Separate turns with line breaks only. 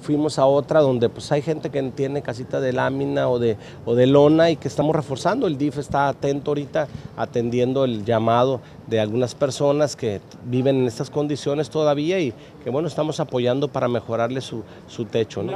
fuimos a otra donde pues hay gente que tiene casita de lámina o de, o de lona y que estamos reforzando. El DIF está atento ahorita atendiendo el llamado de algunas personas que viven en estas condiciones todavía y que bueno, estamos apoyando para mejorarle su, su techo. ¿no?